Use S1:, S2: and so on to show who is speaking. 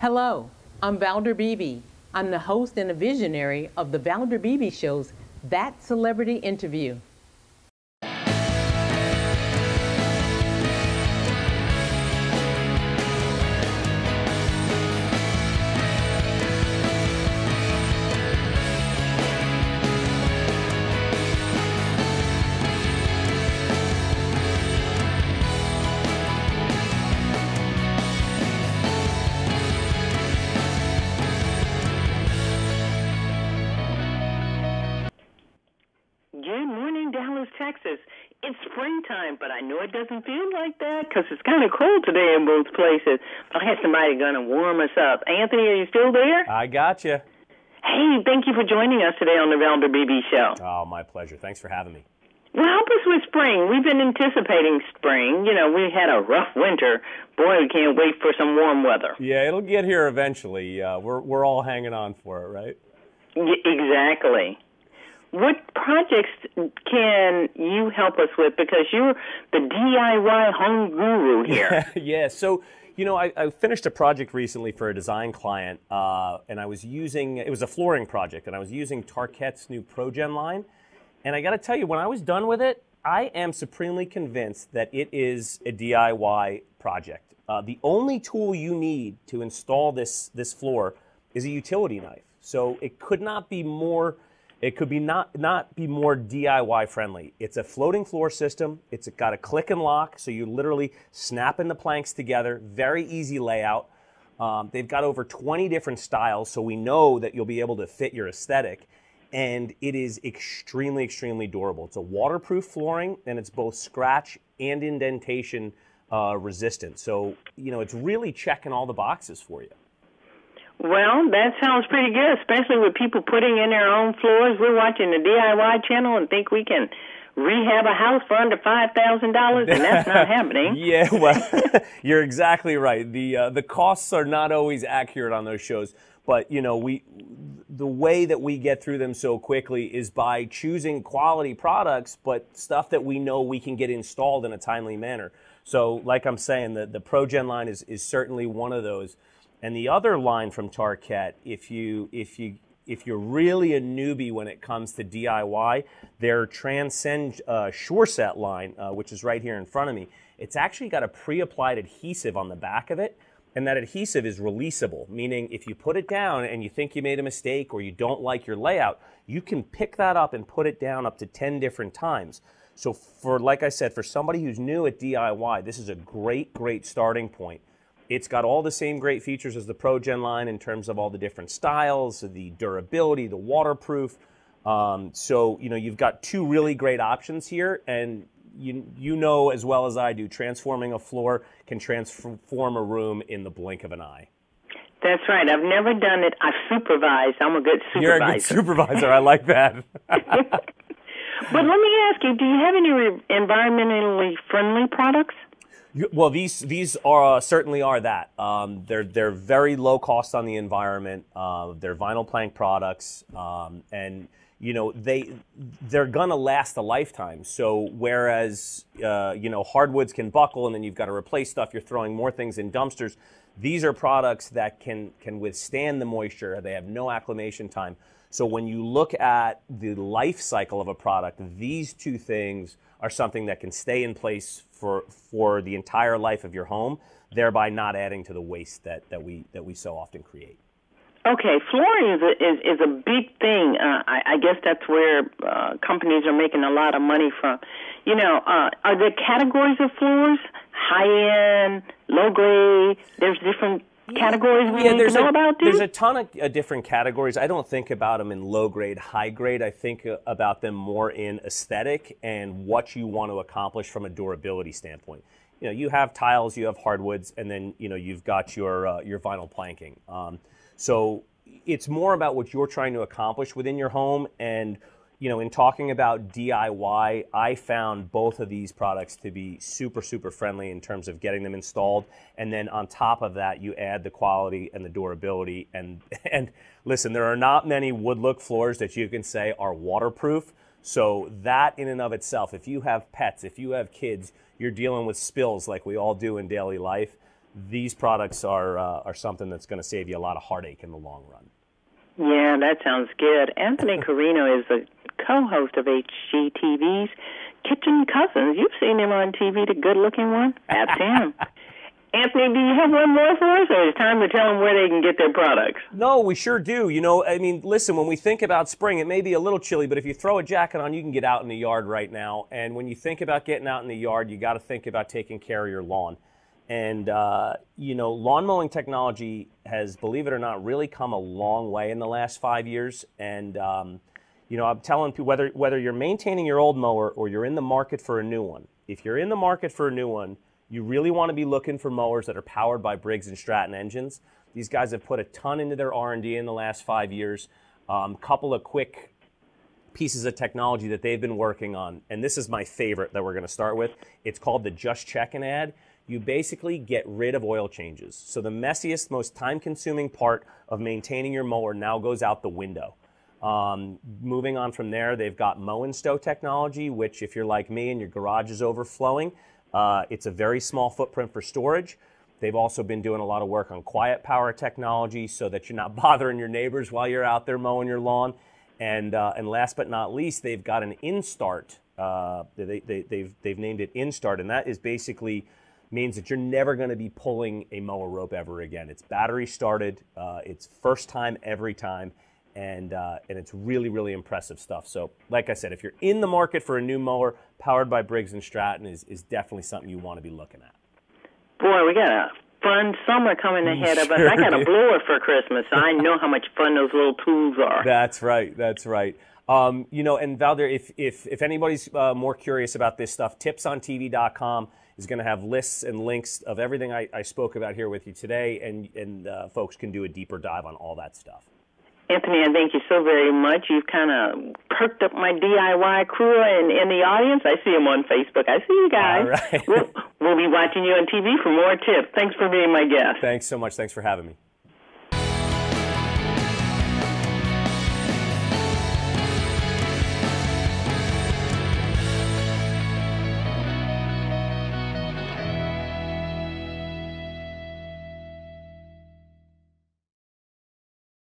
S1: Hello, I'm Valder Beebe. I'm the host and a visionary of the Valder Beebe Show's That Celebrity Interview.
S2: Springtime, but I know it doesn't feel like that because it's kind of cold today in both places. I had somebody going to warm us up. Anthony, are you still there?
S3: I got you.
S2: Hey, thank you for joining us today on the Valder Beebe Show.
S3: Oh, my pleasure. Thanks for having me.
S2: Well, help us with spring. We've been anticipating spring. You know, we had a rough winter. Boy, we can't wait for some warm weather.
S3: Yeah, it'll get here eventually. Uh, we're we're all hanging on for it, right?
S2: Y- exactly. What projects can you help us with? Because you're the DIY home guru here.
S3: yeah. So you know, I, I, finished a project recently for a design client, uh, and I was using it was a flooring project, and I was using Tarkett's new ProGen line. And I got to tell you, when I was done with it, I am supremely convinced that it is a DIY project. Uh, the only tool you need to install this this floor is a utility knife. So it could not be more. It could be not not be more DIY friendly. It's a floating floor system. It's got a click and lock, so you literally snapping the planks together. Very easy layout. Um, they've got over 20 different styles, so we know that you'll be able to fit your aesthetic and it is extremely, extremely durable. It's a waterproof flooring, and it's both scratch and indentation uh, resistant. So, you know, it's really checking all the boxes for you.
S2: Well, that sounds pretty good, especially with people putting in their own floors. We're watching the DIY channel and think we can rehab a house for under five thousand dollars, and that's not happening.
S3: yeah, well, you're exactly right. The uh, the costs are not always accurate on those shows, but you know we the way that we get through them so quickly is by choosing quality products, but stuff that we know we can get installed in a timely manner. So, like I'm saying, the the ProGen line is is certainly one of those. And the other line from Tarkett, if you if you if you're really a newbie when it comes to DIY, their Transcend uh, Sure Set line, uh, which is right here in front of me, it's actually got a pre-applied adhesive on the back of it, and that adhesive is releasable, meaning if you put it down and you think you made a mistake or you don't like your layout, you can pick that up and put it down up to 10 different times. So for, like I said, for somebody who's new at DIY, this is a great, great starting point. It's got all the same great features as the ProGen line in terms of all the different styles, the durability, the waterproof. Um, so, you know, you've got two really great options here, and you, you know as well as I do, transforming a floor can transform a room in the blink of an eye.
S2: That's right. I've never done it. I've supervised. I'm a good supervisor.
S3: You're a good supervisor. I like that.
S2: but let me ask you, do you have any environmentally friendly products?
S3: Well, these these are uh, certainly are that. Um, they're they're very low cost on the environment. Uh, they're vinyl plank products, um, and you know they they're gonna last a lifetime. So whereas uh, you know hardwoods can buckle and then you've got to replace stuff, you're throwing more things in dumpsters. These are products that can can withstand the moisture. They have no acclimation time. So when you look at the life cycle of a product, these two things are something that can stay in place for for the entire life of your home, thereby not adding to the waste that, that we that we so often create.
S2: Okay, flooring is a, is, is a big thing. Uh, I, I guess that's where uh, companies are making a lot of money from. You know, uh, are there categories of floors? High end, low grade. There's different categories we
S3: yeah,
S2: need to know
S3: a,
S2: about.
S3: There's a ton of uh, different categories. I don't think about them in low grade, high grade. I think uh, about them more in aesthetic and what you want to accomplish from a durability standpoint. You know, you have tiles, you have hardwoods, and then you know you've got your uh, your vinyl planking. Um, so it's more about what you're trying to accomplish within your home and you know, in talking about DIY, I found both of these products to be super, super friendly in terms of getting them installed. And then on top of that, you add the quality and the durability. And and listen, there are not many wood look floors that you can say are waterproof. So that in and of itself, if you have pets, if you have kids, you're dealing with spills like we all do in daily life. these products are uh, are something that's going to save you a lot of heartache in the long run.
S2: Yeah, that sounds good. Anthony Carrino is the co-host of HGTV's Kitchen Cousins. You've seen him on TV, the good-looking one. That's him. Anthony, do you have one more for us, or is it time to tell them where they can get their products?
S3: No, we sure do. You know, I mean, listen, when we think about spring, it may be a little chilly, but if you throw a jacket on, you can get out in the yard right now. And when you think about getting out in the yard, you got to think about taking care of your lawn. And, uh, you know, lawn mowing technology has, believe it or not, really come a long way in the last five years. And, um, you know, I'm telling people whether, whether you're maintaining your old mower or you're in the market for a new one, if you're in the market for a new one, you really want to be looking for mowers that are powered by Briggs and Stratton engines. These guys have put a ton into their R&D in the last five years. A um, couple of quick pieces of technology that they've been working on, and this is my favorite that we're going to start with. It's called the Just Check and Add. You basically get rid of oil changes. So the messiest, most time-consuming part of maintaining your mower now goes out the window. Um, moving on from there, they've got mow and stow technology, which if you're like me and your garage is overflowing, uh, it's a very small footprint for storage. They've also been doing a lot of work on quiet power technology so that you're not bothering your neighbors while you're out there mowing your lawn. And, uh, and last but not least, they've got an InStart. Uh, they, they, they've, they've named it InStart, and that is basically means that you're never going to be pulling a mower rope ever again. It's battery started. Uh, it's first time every time and uh, and it's really really impressive stuff. So, like I said, if you're in the market for a new mower powered by Briggs and Stratton, is is definitely something you want to be looking at.
S2: Boy, we got a fun summer coming ahead sure of us. I got a blower for Christmas, so I know how much fun those little tools are.
S3: That's right. That's right. Um, you know, and Valder, if if if anybody's uh, more curious about this stuff, tipsontv.com is going to have lists and links of everything I, I, spoke about here with you today, and and uh, folks can do a deeper dive on all that stuff.
S2: Anthony, I thank you so very much. You've kind of perked up my DIY crew and in the audience. I see them on Facebook. I see you guys.
S3: All right.
S2: we'll, we'll be watching you on TV for more tips. Thanks for being my guest.
S3: Thanks so much. Thanks for having me.